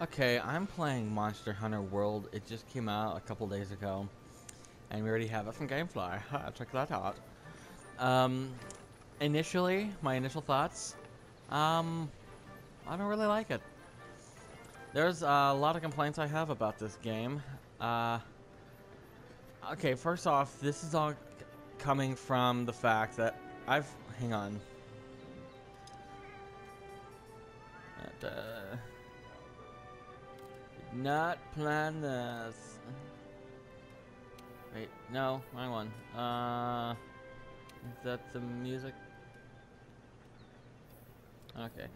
Okay, I'm playing Monster Hunter World. It just came out a couple days ago, and we already have it from GameFly. Check that out. Um, initially, my initial thoughts, um, I don't really like it. There's a lot of complaints I have about this game. Uh, okay, first off, this is all coming from the fact that I've, hang on. Uh, not plan this. Wait, no, wrong one. Uh, is that the music? Okay.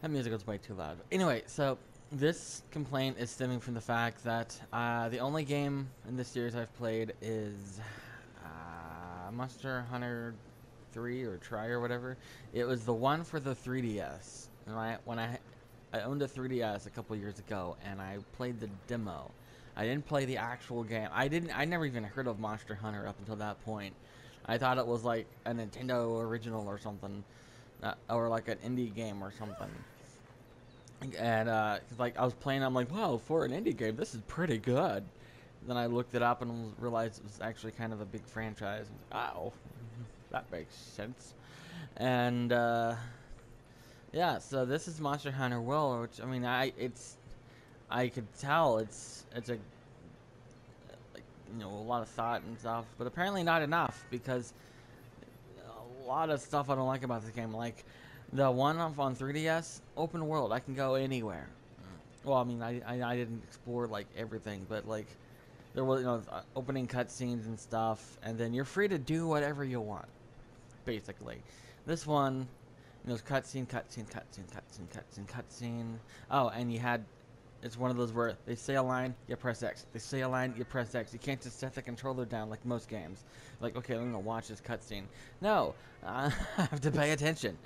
That music was way too loud. Anyway, so this complaint is stemming from the fact that uh, the only game in this series I've played is uh, Monster Hunter 3 or Tri or whatever. It was the one for the 3DS. Right? When I I owned a 3DS a couple years ago, and I played the demo. I didn't play the actual game. I didn't. I never even heard of Monster Hunter up until that point. I thought it was like a Nintendo original or something, uh, or like an indie game or something. And uh, like I was playing, I'm like, wow, for an indie game, this is pretty good. Then I looked it up and realized it was actually kind of a big franchise. Oh, that makes sense. And uh, yeah, so this is Monster Hunter World, which I mean, I it's I could tell it's it's a like you know a lot of thought and stuff, but apparently not enough because a lot of stuff I don't like about this game, like the one off on 3DS, open world, I can go anywhere. Well, I mean, I, I, I didn't explore like everything, but like there was you know uh, opening cutscenes and stuff, and then you're free to do whatever you want, basically. This one and there's cutscene, cutscene, cutscene, cutscene, cutscene, cutscene. Oh, and you had, it's one of those where they say a line, you press X. They say a line, you press X. You can't just set the controller down like most games. Like, okay, I'm gonna watch this cutscene. No, I have to pay attention.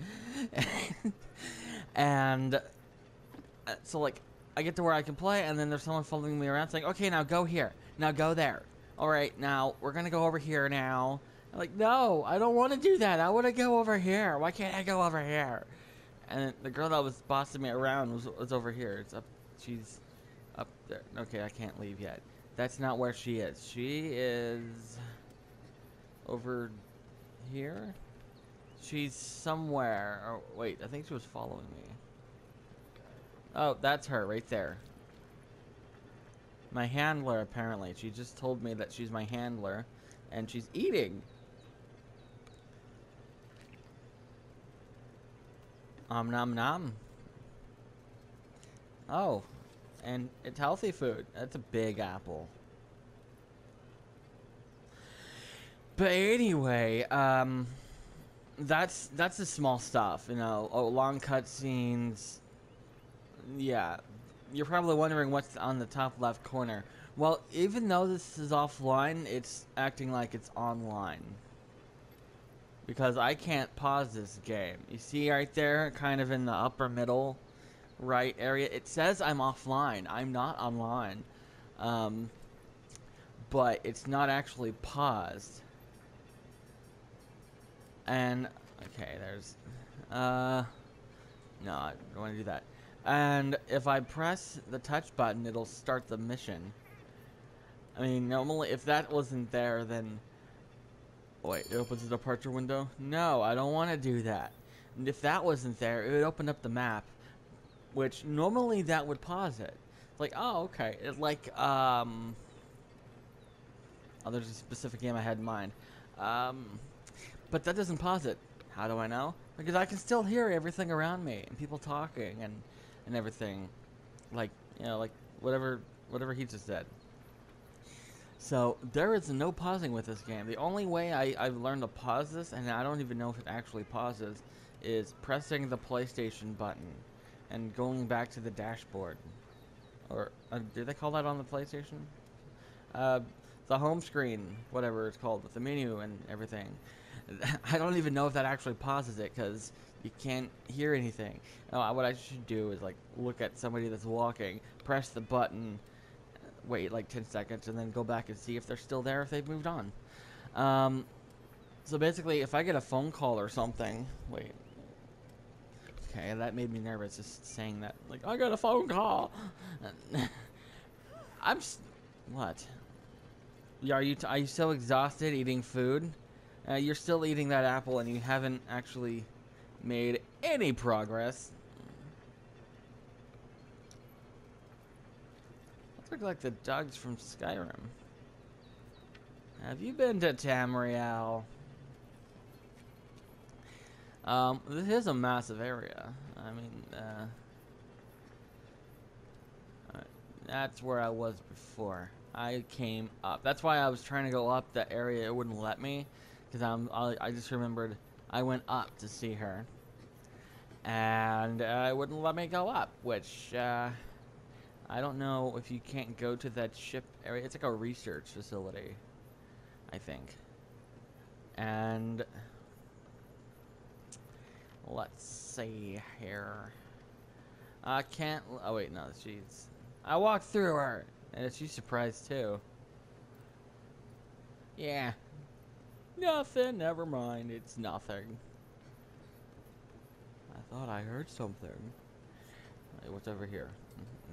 and uh, so, like, I get to where I can play, and then there's someone following me around saying, okay, now go here. Now go there. All right, now we're gonna go over here now. I'm like, no, I don't want to do that. I want to go over here. Why can't I go over here? And the girl that was bossing me around was, was over here. It's up. She's up there. Okay, I can't leave yet. That's not where she is. She is over here. She's somewhere. Oh, wait, I think she was following me. Oh, that's her right there. My handler, apparently. She just told me that she's my handler, and she's eating. Om nom nom. Oh, and it's healthy food. That's a big apple. But anyway, um, that's that's the small stuff, you know. Oh, long cutscenes. Yeah, you're probably wondering what's on the top left corner. Well, even though this is offline, it's acting like it's online because I can't pause this game. You see right there, kind of in the upper middle right area, it says I'm offline. I'm not online. Um, but it's not actually paused. And, okay, there's, uh, no, I don't want to do that. And if I press the touch button, it'll start the mission. I mean, normally, if that wasn't there, then Wait, it opens the departure window? No, I don't want to do that. And if that wasn't there, it would open up the map, which normally that would pause it. Like, oh, okay. It's like, um... Oh, there's a specific game I had in mind. Um, but that doesn't pause it. How do I know? Because I can still hear everything around me and people talking and, and everything. Like, you know, like whatever, whatever he just said. So there is no pausing with this game. The only way I, I've learned to pause this, and I don't even know if it actually pauses, is pressing the PlayStation button and going back to the dashboard. Or, uh, did they call that on the PlayStation? Uh, the home screen, whatever it's called, with the menu and everything. I don't even know if that actually pauses it, because you can't hear anything. What I should do is, like, look at somebody that's walking, press the button, wait like 10 seconds and then go back and see if they're still there if they've moved on. Um, so basically, if I get a phone call or something, wait, Okay, that made me nervous just saying that. Like, I got a phone call. I'm. What? Are you are you so exhausted eating food? Uh, you're still eating that apple and you haven't actually made any progress. Look like the dogs from Skyrim. Have you been to Tamriel? Um, this is a massive area. I mean, uh, uh, that's where I was before. I came up. That's why I was trying to go up that area. It wouldn't let me, because I'm. I, I just remembered I went up to see her, and uh, it wouldn't let me go up. Which uh, I don't know if you can't go to that ship area. It's like a research facility, I think. And let's see here. I can't. Oh wait, no, she's. I walked through her. And she's surprised too. Yeah. Nothing, never mind, it's nothing. I thought I heard something. What's over here?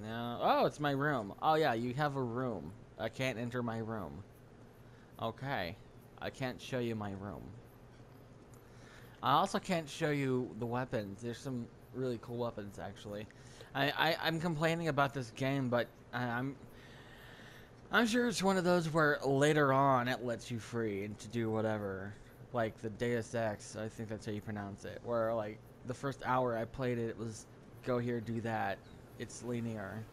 No. Oh, it's my room. Oh yeah, you have a room. I can't enter my room. Okay. I can't show you my room. I also can't show you the weapons. There's some really cool weapons actually. I, I I'm complaining about this game, but I, I'm I'm sure it's one of those where later on it lets you free and to do whatever. Like the Deus Ex, I think that's how you pronounce it. Where like the first hour I played it, it was go here, do that. It's linear.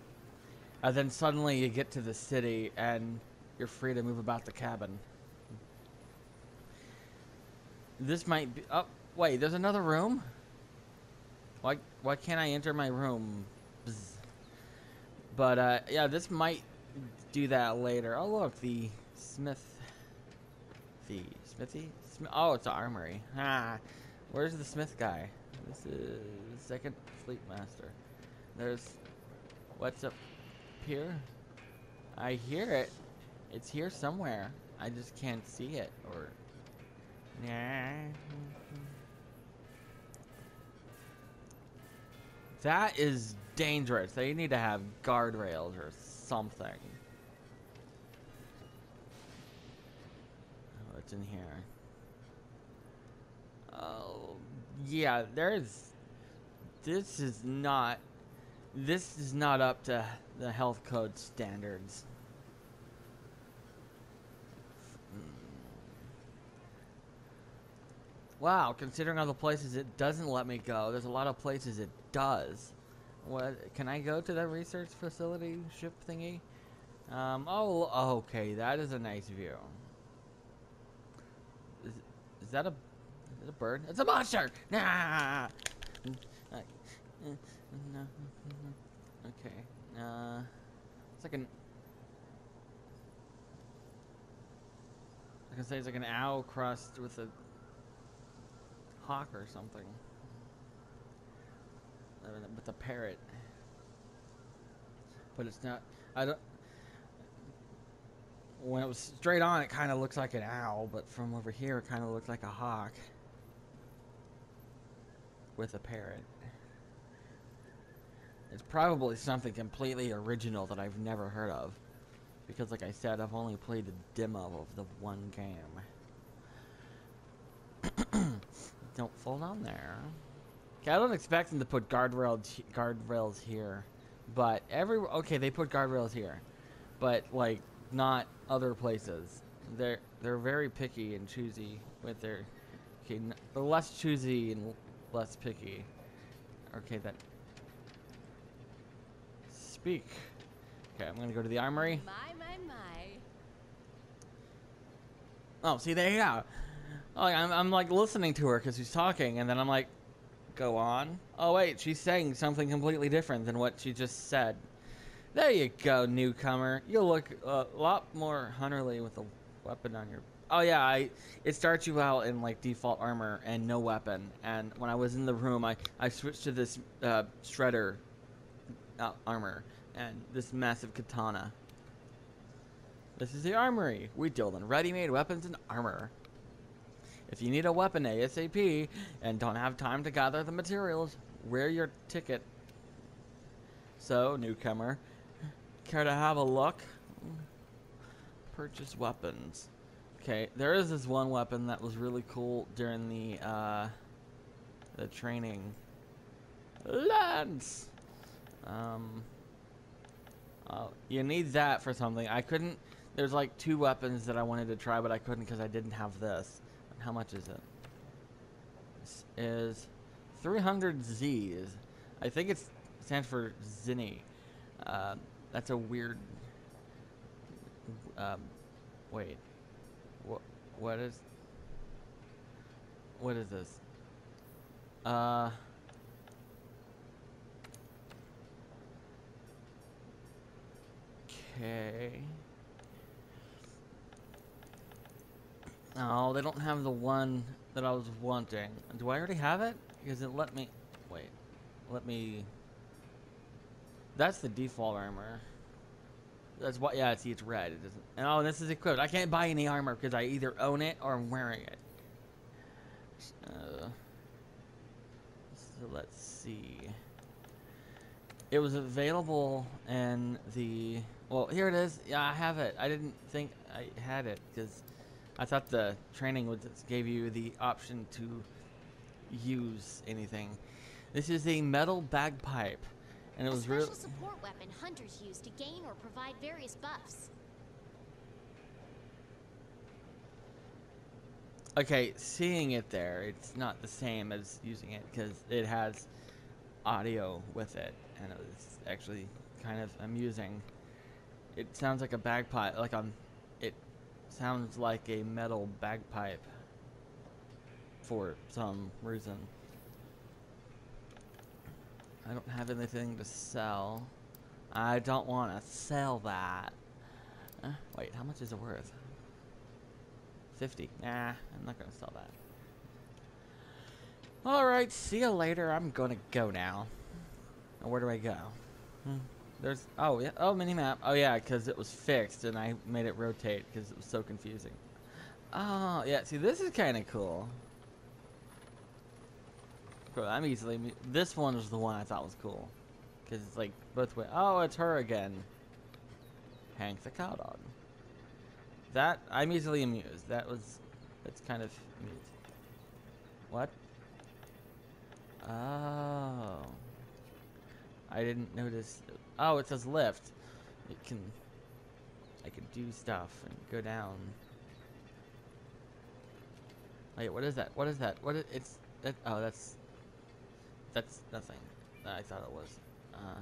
And then suddenly you get to the city and you're free to move about the cabin. This might be. Oh, wait, there's another room? Why, why can't I enter my room? Bzz. But, uh, yeah, this might do that later. Oh, look, the smith. The smithy? Sm oh, it's the armory. Ah, where's the smith guy? This is second Sleep master. There's what's up here? I hear it. It's here somewhere. I just can't see it or. Nah. That is dangerous. They need to have guardrails or something. What's in here? Oh, yeah, there's. This is not. This is not up to the health code standards. Wow, considering all the places it doesn't let me go, there's a lot of places it does. What can I go to the research facility ship thingy? Um, oh, okay, that is a nice view. Is, is that a is it a bird? It's a monster! Nah! Okay. Uh, it's like an. I can say it's like an owl crossed with a hawk or something. Uh, With a parrot. But it's not. I don't. When it was straight on, it kind of looks like an owl, but from over here, it kind of looks like a hawk with a parrot. It's probably something completely original that I've never heard of. Because, like I said, I've only played the demo of the one game. don't fall down there. Okay, I don't expect them to put guardrails guardrails here, but every okay they put guardrails here, but like not other places. They're they're very picky and choosy with their okay they're less choosy and less picky. Okay, that speak. Okay, I'm gonna go to the armory. My, my, my. Oh, see, there you go. Oh, I'm, I'm like listening to her because she's talking, and then I'm like, go on. Oh, wait, she's saying something completely different than what she just said. There you go, newcomer. You look a lot more hunterly with a weapon on your. Oh yeah, I. It starts you out in like default armor and no weapon. And when I was in the room, I I switched to this uh, shredder uh, armor and this massive katana. This is the armory. We deal in ready-made weapons and armor. If you need a weapon ASAP and don't have time to gather the materials, wear your ticket. So, newcomer, care to have a look? Purchase weapons. Okay, there is this one weapon that was really cool during the uh, the training. Lance. Um. Oh, you need that for something. I couldn't. There's like two weapons that I wanted to try, but I couldn't because I didn't have this. How much is it? This is 300 Z's. I think it stands for Zenny. Uh, that's a weird. Um, wait. What? What is? What is this? Uh. Okay. Oh, they don't have the one that I was wanting. Do I already have it? Because it let me... Wait. Let me... That's the default armor. That's what... Yeah, see, it's red. It doesn't... Oh, this is equipped. I can't buy any armor because I either own it or I'm wearing it. So let's see. It was available in the... Well, here it is. Yeah, I have it. I didn't think I had it because I thought the training would gave you the option to use anything. This is a metal bagpipe, and it a was special support weapon hunters use to gain or provide various buffs. Okay, seeing it there, it's not the same as using it because it has audio with it, and it was actually kind of amusing. It sounds like a bagpipe, like um, it sounds like a metal bagpipe for some reason. I don't have anything to sell. I don't want to sell that. Uh, wait, how much is it worth? 50. Nah, I'm not going to sell that. Alright, see you later. I'm going to go now. Now, where do I go? Hmm. There's, oh, yeah, oh, mini-map. Oh, yeah, because it was fixed and I made it rotate because it was so confusing. Oh, yeah, see, this is kind of cool. Cool, I'm easily, this one was the one I thought was cool. Because it's like, both way. Oh, it's her again. Hank the Cowdog. That, I'm easily amused. That was, that's kind of neat. What? Oh. I didn't notice. Oh, it says lift. It can, I can do stuff and go down. Wait, what is that? What is that? What is, it's, that, oh, that's, that's nothing. That I thought it was. Uh,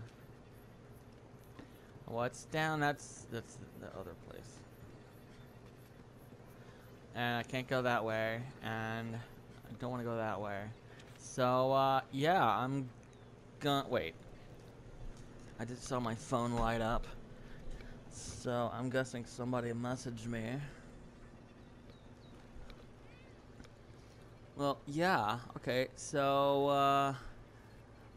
what's down? That's, that's the other place. And I can't go that way, and I don't want to go that way. So, uh, yeah, I'm gonna, wait. I just saw my phone light up. So, I'm guessing somebody messaged me. Well, yeah, okay, so, uh,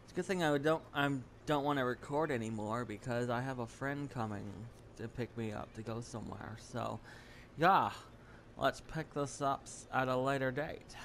it's a good thing I don't, I don't want to record anymore because I have a friend coming to pick me up to go somewhere. So, yeah, let's pick this up at a later date.